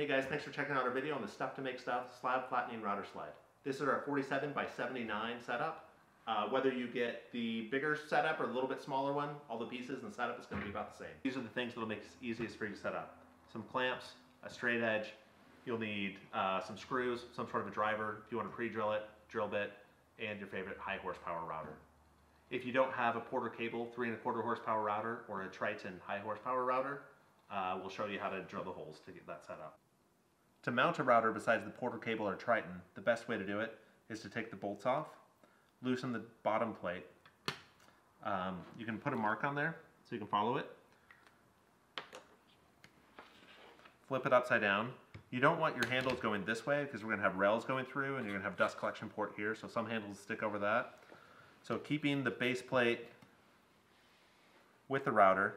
Hey guys, thanks for checking out our video on the Stuff 2 Make Stuff Slab Flattening Router Sled. This is our 47 by 79 setup. Uh, whether you get the bigger setup or a little bit smaller one, all the pieces and setup is going to be about the same. These are the things that'll make it easiest for you to set up. Some clamps, a straight edge, you'll need uh, some screws, some sort of a driver if you want to pre-drill it, drill bit, and your favorite high horsepower router. If you don't have a Porter cable three and a quarter horsepower router or a Triton high horsepower router, uh, we'll show you how to drill the holes to get that set up. To mount a router besides the Porter cable or Triton, the best way to do it is to take the bolts off, loosen the bottom plate. Um, you can put a mark on there so you can follow it. Flip it upside down. You don't want your handles going this way because we're going to have rails going through and you're going to have dust collection port here, so some handles stick over that. So keeping the base plate with the router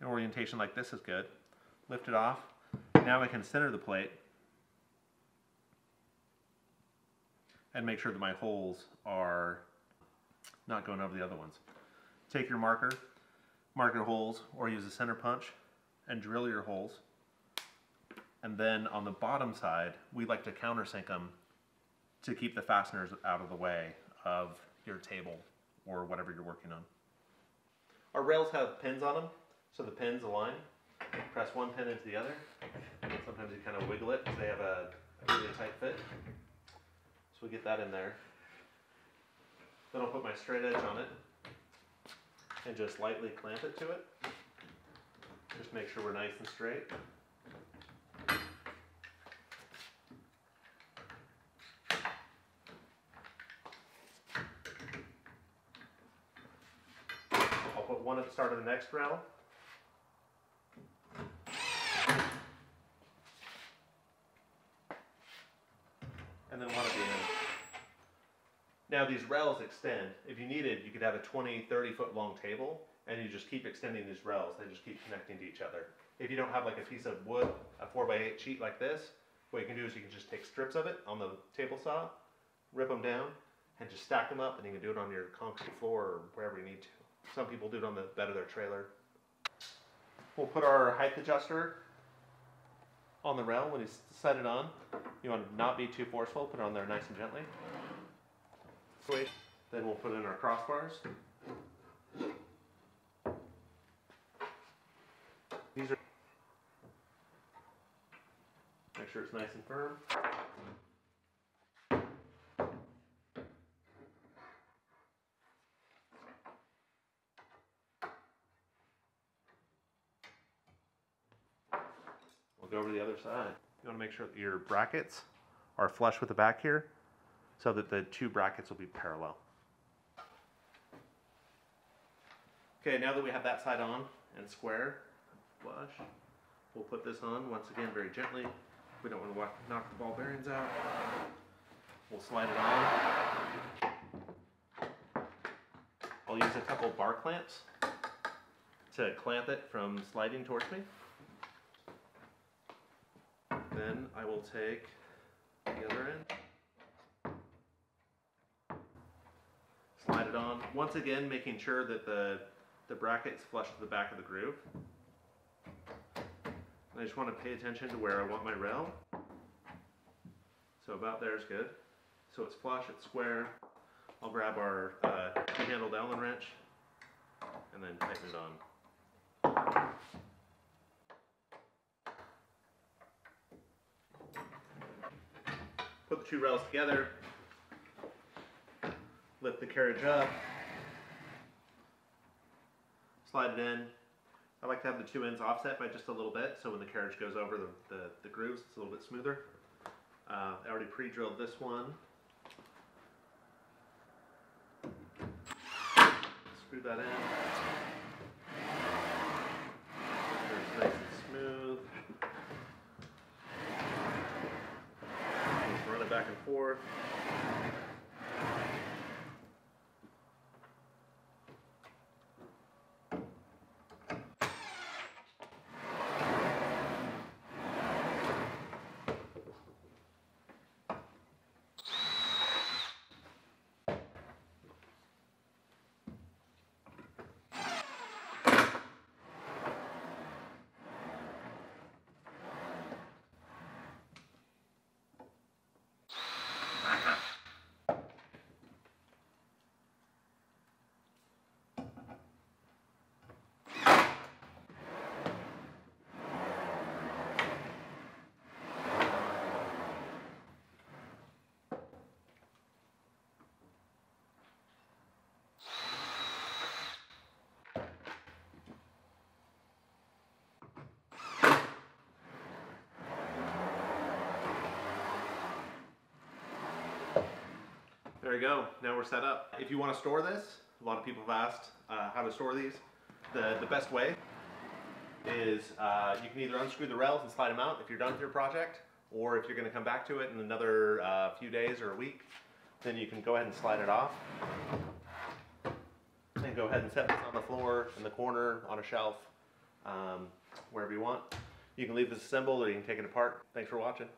in orientation like this is good. Lift it off. Now I can center the plate and make sure that my holes are not going over the other ones. Take your marker, mark your holes, or use a center punch and drill your holes. And then on the bottom side, we like to countersink them to keep the fasteners out of the way of your table or whatever you're working on. Our rails have pins on them, so the pins align. Press one pin into the other. Sometimes you kind of wiggle it because they have a, a really tight fit. So we get that in there. Then I'll put my straight edge on it and just lightly clamp it to it. Just make sure we're nice and straight. I'll put one at the start of the next rail. Then one at the end. Now these rails extend. If you needed, you could have a 20, 30 foot long table and you just keep extending these rails. They just keep connecting to each other. If you don't have like a piece of wood, a 4 by 8 sheet like this, what you can do is you can just take strips of it on the table saw, rip them down, and just stack them up and you can do it on your concrete floor or wherever you need to. Some people do it on the bed of their trailer. We'll put our height adjuster on the rail when you set it on. You want to not be too forceful, put it on there nice and gently. Then we'll put in our crossbars. These are make sure it's nice and firm. We'll go over to the other side. You want to make sure that your brackets are flush with the back here so that the two brackets will be parallel. Okay, now that we have that side on and square, flush, we'll put this on once again very gently. We don't want to knock the ball bearings out. We'll slide it on. I'll use a couple bar clamps to clamp it from sliding towards me. Then I will take the other end, slide it on. Once again, making sure that the, the bracket's flush to the back of the groove. And I just want to pay attention to where I want my rail. So about there is good. So it's flush, it's square. I'll grab our uh, two-handled Allen wrench and then tighten it on. Put the two rails together, lift the carriage up, slide it in. I like to have the two ends offset by just a little bit, so when the carriage goes over the, the, the grooves, it's a little bit smoother. Uh, I already pre-drilled this one. Screw that in. It's nice and smooth. Just run it back and forth. There you go. Now we're set up. If you want to store this, a lot of people have asked uh, how to store these. The, the best way is uh, you can either unscrew the rails and slide them out if you're done with your project, or if you're going to come back to it in another uh, few days or a week, then you can go ahead and slide it off. And go ahead and set this on the floor, in the corner, on a shelf, um, wherever you want. You can leave this assembled or you can take it apart. Thanks for watching.